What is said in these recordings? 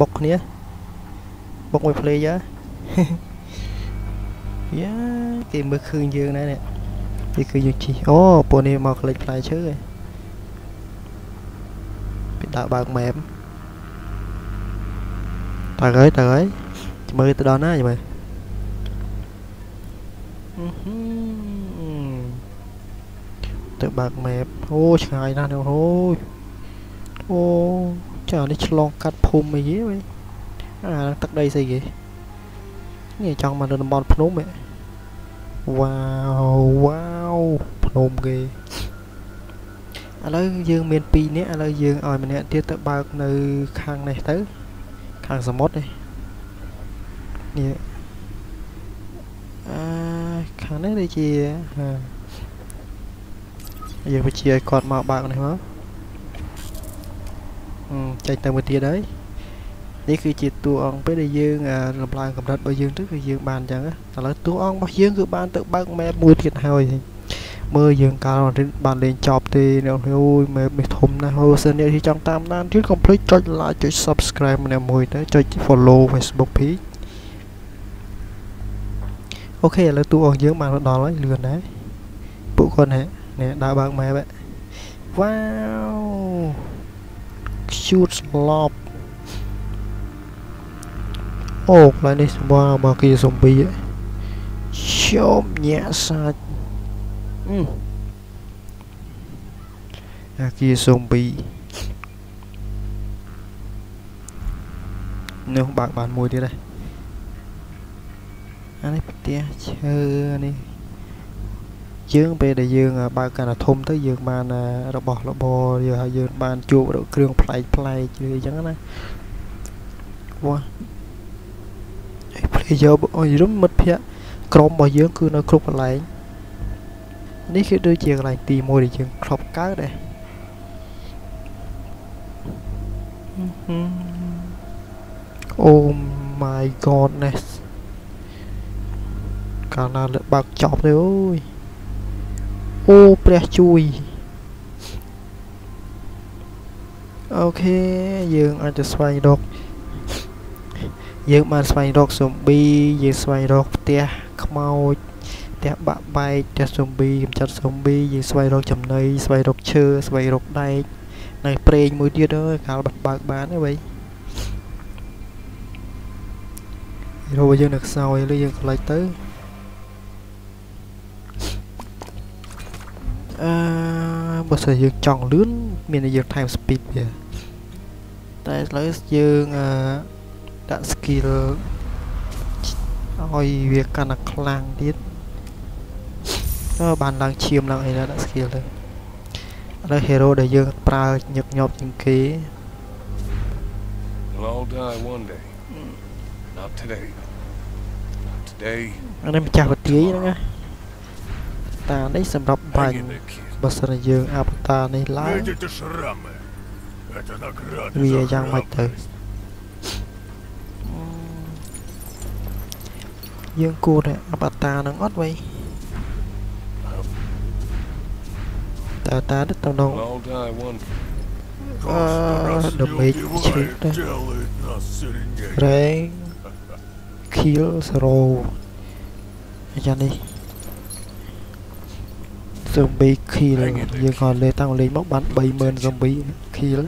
បុកគ្នាបុកមួយ player យ៉ាគេមើលឃើញយើងដែរនេះគេគឺយើងជីអូពួកនេះមកក្លេចផ្លែឈើឯងពីដើរបើក map តើហើយតើហើយមើលទៅដល់ណាយមើលអឺហឺទៅបើក map អូឆ្ងាយណាស់នោះអូយអូ ចានេះឆ្លងកាត់ភូមិអីហ៎វិញអាទឹកដីស្អីគេនេះចង់មកនៅតំបន់ភ្នំហ៎វ៉ាវវ៉ាវភ្នំគេឥឡូវយើងមាន2នាក់ឥឡូវយើងឲ្យម្នាក់ទៀតទៅបើកនៅខាងនេះទៅ ខាងសមុទ្រនេះនេះអឺខាងនេះដូចជាហាយើងបញ្ជាឲ្យគាត់មកបើកនេះមកអឺ ចេញទៅមួយទៀតហើយនេះគឺជាតួអង្គពេលដែលយើងរំឡើងកម្រិតរបស់យើងទៅគឺយើងបានអញ្ចឹងឥឡូវតួអង្គរបស់យើងគឺបានទៅបើក map មួយទៀតហើយមើលយើងកាលបានលេងចប់ទេអ្នកអូយ map នេះធំណាស់ហូសិនអ្នកที่ចង់តាមដានទៀតកុំភ្លេចចុច like ចុច subscribe ម្នាក់មួយទៅចុច follow Facebook page អូខេឥឡូវតួអង្គយើងបានមកដល់ហើយលឿនដែរពួកគាត់នេះដើរបើក map វ៉ាវ cute slop អូកន្លែងនេះសម្បល់មកគីសំប៊ីជោមញាក់សាច់អឺអាគីសំប៊ីនោះបើកបានមួយទៀតដែរអានេះផ្ទះឈើនេះ យើងពេលដែលយើងបើកកាន់តែធំទៅយើងបានរបស់របរយើងហើយយើងបានជួបគ្រឿងប្លែកប្លែកឬអញ្ចឹងណាវ៉ា player អយរំមិត្តភ័ក្ដិក្រុមរបស់យើងគឺនៅគ្រប់កន្លែងនេះគឺដូចជាកន្លែងទី1ដែលយើងធ្លាប់កើតដែរអូ my godness កាលណាលើបើកចប់ទៅអូយ អូព្រះជួយអូខេយើងអាចទៅស្វែងរកយើងបានស្វែងរកស៊ុំប៊ីយើងស្វែងរកផ្ទះខ្មោចផ្ទះបាក់បែកផ្ទះស៊ុំប៊ីកំចាត់ស៊ុំប៊ីយើងស្វែងរកចំណីស្វែងរកឈើស្វែងរកដែកនៅព្រេងមួយទៀតអើយកាលបាត់បើកបានទេបីរកយើងនៅខ្សោយលើយើងខ្លាចទៅ អឺបើសិនយើងចង់លឿនមានតែយើង time speed វាតែឥឡូវយើងអឺដាក់ skill ឲ្យវាកាន់តែខ្លាំងទៀតអឺបានឡើងឈាមឡើងអីដាក់ skill ទៅឥឡូវ hero ដែលយើងប្រើញឹកញាប់ជាងគេ We'll all die one day. Not today. Not today. អានេះម្ចាស់វិទ្យាហ្នឹងណា តានេះសម្រាប់បាញ់បើសិនជាយើងអាប់តានេះឡើងវាយ៉ាងម៉េចទៅយើងគួរតែអាប់តានឹងអត់វៃតាតាទៅតំណងអឺដមេកឈឺដែរ rank kill 0អញ្ចឹងនេះ zombie kill យើងក៏លេតាំងលេងមកបាន30000 zombie kill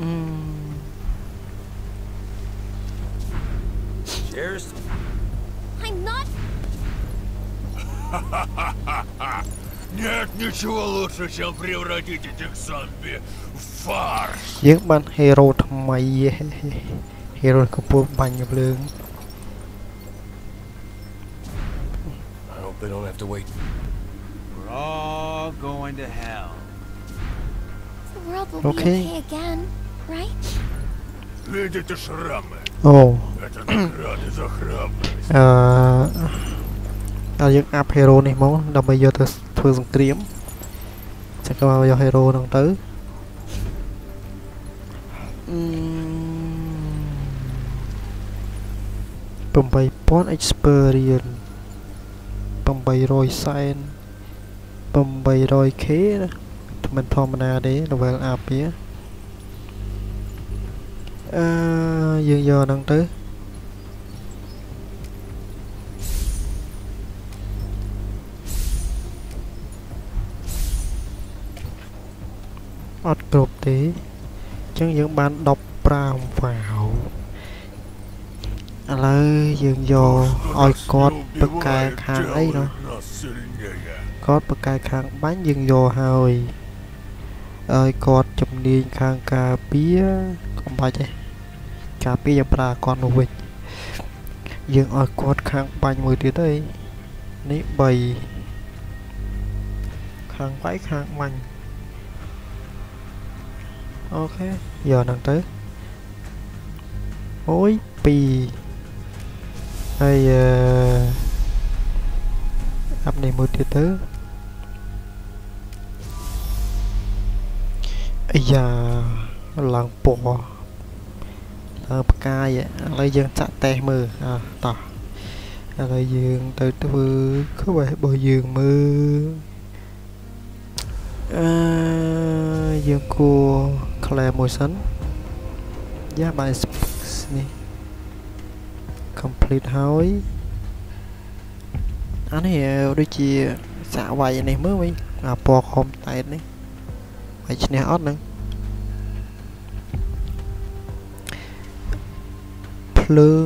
អឺ Cheers. I'm not. Нет ничего лучше, чем превратить этих зомби в фарш. យើងបាន hero ថ្មី hero កំពុងបាញ់ភ្លើង I hope they don't have to wait. We're all going to hell. The world will Okay. be okay again, right? Видите шрамы? អូ Это награды за храбрость. អឺដល់យើងអាប់ hero នេះមកដើម្បីយកទៅធ្វើសង្គ្រាមចឹងក៏យក hero ហ្នឹងទៅអឺ8000 experience 800សែន 800k ណាមិនធម្មតាទេ level up វាអឺយើងយកហ្នឹងទៅអត់គ្រប់ទេអញ្ចឹងយើងបាន15វ៉ាវ ឥឡូវយើងយកឲ្យគាត់បកកែខាងអីណោះគាត់បកកែខាងបាញ់យើងយកហើយឲ្យគាត់ជំនាញខាងការពារកុំបាច់ទេការពារយើងប្រើគាត់នោះវិញយើងឲ្យគាត់ខាងបាញ់មួយទៀតទេនេះ3ខាងបាញ់ខាងបាញ់អូខេយកហ្នឹងទៅអូយ2 ហើយអឺអាប់នេះមួយទៀតទៅអាយ៉ាឡើងពណ៌ឡើងផ្កាយឥឡូវយើងចាក់តេសមើលអើតោះឥឡូវយើងទៅធ្វើក្បេះរបស់យើងមើលអឺយើងគួរ claim មួយសិនយ៉ាបាយ specs នេះ complete ហើយអានេះដូចជាសាកវាយនេះមើលវិញអាពណ៌ខំតែតនេះហើយឈ្នះអត់ហ្នឹងភ្លើង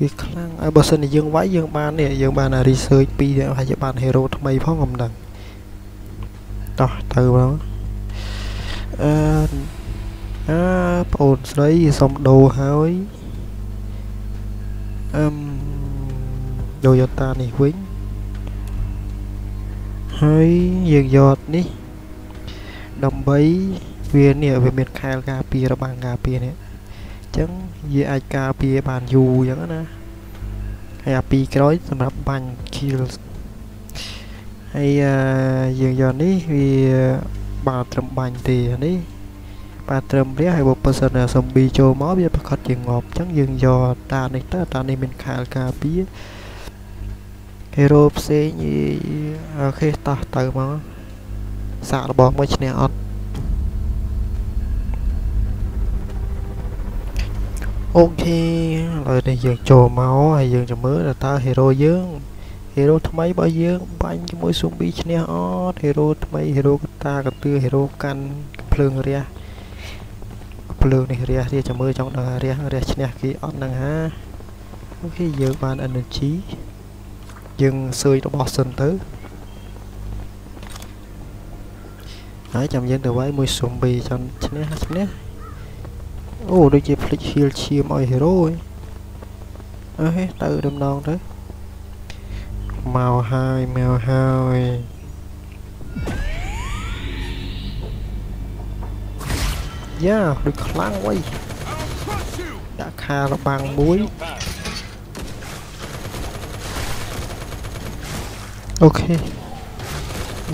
វាខ្លាំងហើយបើសិនជាយើងវាយយើងបាននេះយើងបាន research ពីហើយជាបាន hero ថ្មីផងកំដឹងតោះទៅមកអឺអើបងអូនស្រីសុំដូរហើយ អឹម Toyota នេះវិញហើយយើងយកនេះដើម្បីវានេះវាមានខែលការពាររបាំងការពារនេះអញ្ចឹងវាអាចការពារបានយូរអញ្ចឹងណាហើយអាពីរក្រោយសម្រាប់បាញ់ kill ហើយអឺយើងយកនេះវាបាទត្រឹមបាញ់ទេអានេះ បាទត្រឹមរះហើយបើប៉ះសិនសំប៊ីចូលមកវាប្រកាសជាងាប់អញ្ចឹងយើងយកតានេះទៅតានេះមានខែលការពារហេរ៉ូផ្សេងអូខេតោះទៅមកសាករបស់មួយឈ្នះអត់អូខេឥឡូវនេះយើងចូលមកហើយយើងจะមើលតើ hero យើង hero ថ្មីរបស់យើងបាញ់ជាមួយ zombie ឈ្នះអត់ hero ថ្មី hero កតាកទឿ hero កាន់ភ្លើងរះ ភ្លើងនេះរះវាจะមើលចង់ដល់រះរះឈ្នះគេអត់ហ្នឹងហាអូខេយើងបាន energy យើងសើចរបស់សិនទៅហើយចាំយើងទៅវាយមួយ zombie ចាំឈ្នះឈ្នះអូដូចជាភ្លេច heal ឈាមឲ្យ hero ហ៎អើហេទៅដំណងទៅមកហើយមកហើយ យ៉ាដូចខ្លាំងវៃ I'll crush you! ដាក់ខារបាំងមួយអូខេ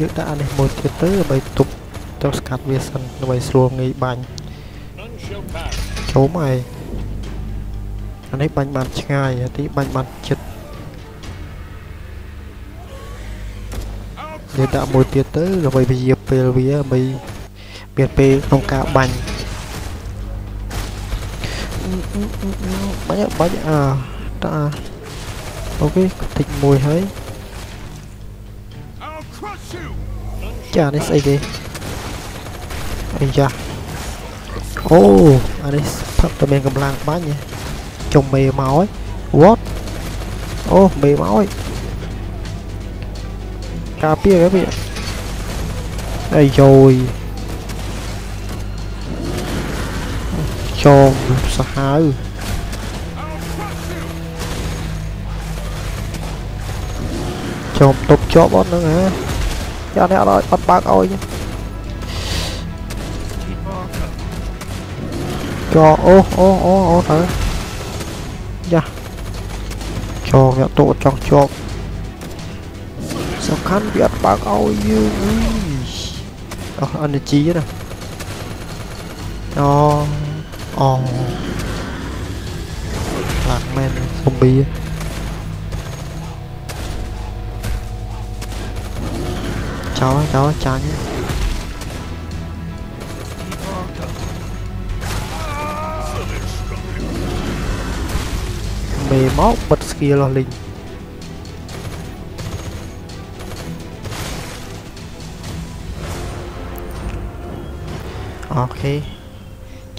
យើងដាក់អានេះមួយទៀតទៅដើម្បីទប់ទៅស្កាត់វាសិនដើម្បីស្រួលងាយបាញ់ None shall pass. ចូលមកឯងអានេះបាញ់បានឆ្ងាយអាទីបាញ់បានជិត I'll យើងដាក់មួយទៀតទៅដើម្បីពជាពេលវាដើម្បីមានពេលក្នុងការបាញ់អឺអឺអឺអឺ បាញ់បាញ់អើតាអូខេតិចមួយហើយ I'll crush you! ចានេះស្អីគេអាយ៉ាអូអានេះផឹកតែមានកម្លាំងបាញ់ហ៎ចុំមេមកហើយ what អូមេមកហើយការពារគេវាអីយយ ចងសាហាវ I'll crush you! ចំទប់ជាប់អត់ហ្នឹងហ៎យ៉ានេះអត់ឲ្យអត់បើកឲ្យទេ Keep on coming. ចោអូអូអូអូទៅយ៉ាចងយកតូចង់ជាប់សំខាន់វាអត់បើកឲ្យយើងអីអស់ energy ណាអូ អូខ្លាំងមែន zombie ចោលចោលចាញ់ Keep on coming. Finish មេមកបិទ skill របស់លីងអូខេ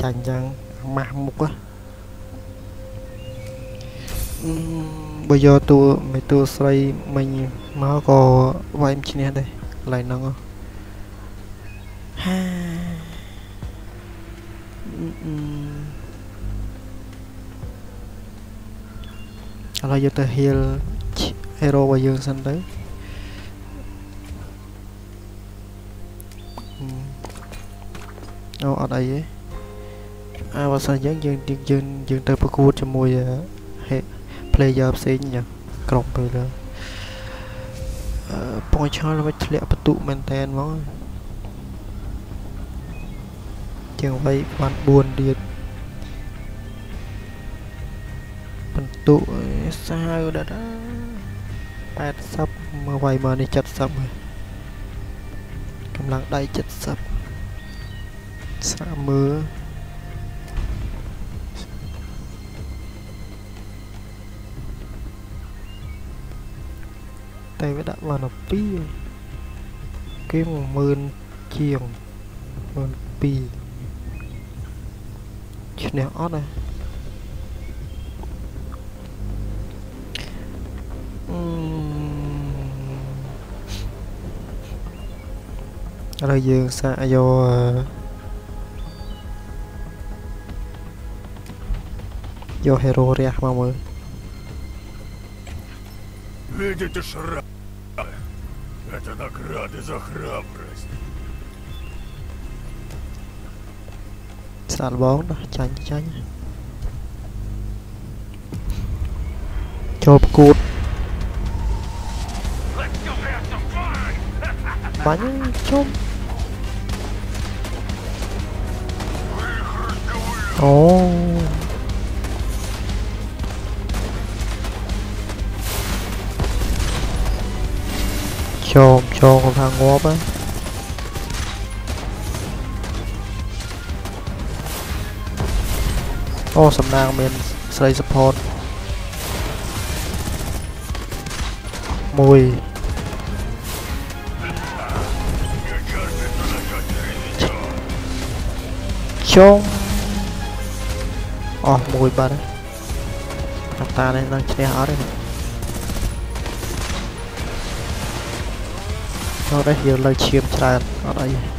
ចាញ់យ៉ាង ម៉ាស់មុខហ៎អឺបើយកតួមេតួស្រីមិញមកក៏វាយមិនឈ្នះដែរកន្លែងហ្នឹងហ៎ហាអឺអឺឥឡូវយកទៅ heal hero របស់យើងសិនទៅអូអត់អីទេ អើបើសិនយើងយើងយើងយើងទៅប្រកួតជាមួយហេ player ផ្សេងយ៉ាងក្រុមទៅលើអឺពងឆលវាធ្លាក់បន្ទុមែនតែនហ្មងជាងវ័យបាន4ទៀតបន្ទុសាវដល់80មកវ័យមកនេះ70ហើយកម្លាំងដៃ70សាមើល តែវាដាក់បាន12គេ10000ជាង12ឈ្នះអត់ណាអឺឥឡូវយើងសាកយកយក hero រះមកមើល Видите шрамы? Это награды за храбрость. Sàn bón đó, tránh tránh Chộp cụt Bắn chôm oh. ចូលចូលថាងាប់ហ្នឹងអូសំណាងមានស្រី support មួយចុងអស់មួយបាត់ហើយតានេះនឹងឈ្នះអត់ទេ អត់ទេយើងលើឈាមច្រើនអត់អីទេ